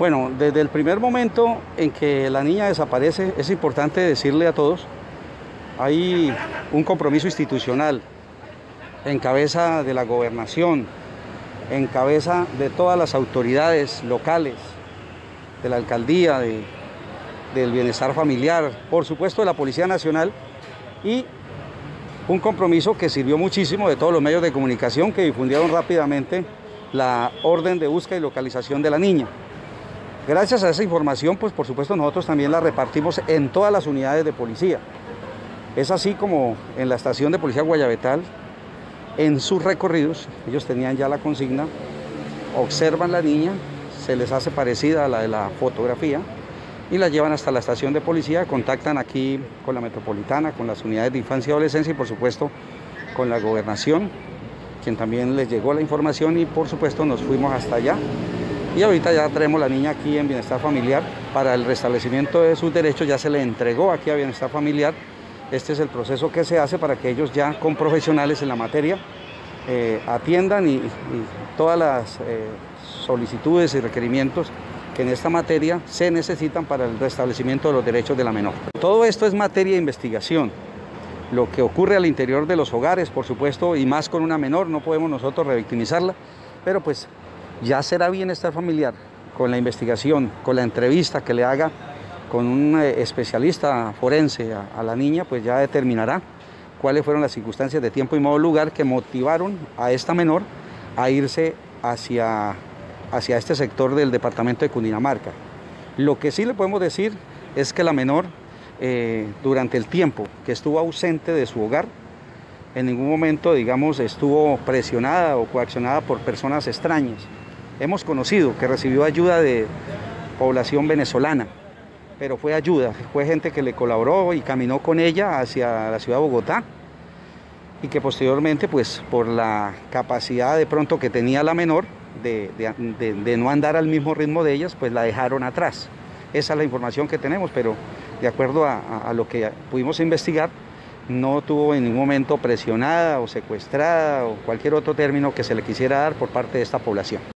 Bueno, desde el primer momento en que la niña desaparece, es importante decirle a todos, hay un compromiso institucional en cabeza de la gobernación, en cabeza de todas las autoridades locales, de la alcaldía, del bienestar familiar, por supuesto de la Policía Nacional y un compromiso que sirvió muchísimo de todos los medios de comunicación que difundieron rápidamente la orden de búsqueda y localización de la niña. Gracias a esa información, pues por supuesto nosotros también la repartimos en todas las unidades de policía. Es así como en la estación de policía Guayabetal, en sus recorridos, ellos tenían ya la consigna, observan la niña, se les hace parecida a la de la fotografía y la llevan hasta la estación de policía, contactan aquí con la metropolitana, con las unidades de infancia y adolescencia y por supuesto con la gobernación, quien también les llegó la información y por supuesto nos fuimos hasta allá y ahorita ya traemos la niña aquí en Bienestar Familiar para el restablecimiento de sus derechos, ya se le entregó aquí a Bienestar Familiar. Este es el proceso que se hace para que ellos ya con profesionales en la materia eh, atiendan y, todas las eh, solicitudes y requerimientos que en esta materia se necesitan para el restablecimiento de los derechos de la menor. Todo esto es materia de investigación. Lo que ocurre al interior de los hogares, por supuesto, y más con una menor, no podemos nosotros revictimizarla, pero pues ya será bienestar familiar con la investigación, con la entrevista que le haga con un eh, especialista forense a, la niña, pues ya determinará cuáles fueron las circunstancias de tiempo y modo lugar que motivaron a esta menor a irse hacia, hacia este sector del departamento de Cundinamarca. Lo que sí le podemos decir es que la menor, eh, durante el tiempo que estuvo ausente de su hogar, en ningún momento, digamos, estuvo presionada o coaccionada por personas extrañas hemos conocido que recibió ayuda de población venezolana, pero fue ayuda, fue gente que le colaboró y caminó con ella hacia la ciudad de Bogotá y que posteriormente, pues por la capacidad de pronto que tenía la menor de, no andar al mismo ritmo de ellas, pues la dejaron atrás. Esa es la información que tenemos, pero de acuerdo a lo que pudimos investigar, no tuvo en ningún momento presionada o secuestrada o cualquier otro término que se le quisiera dar por parte de esta población.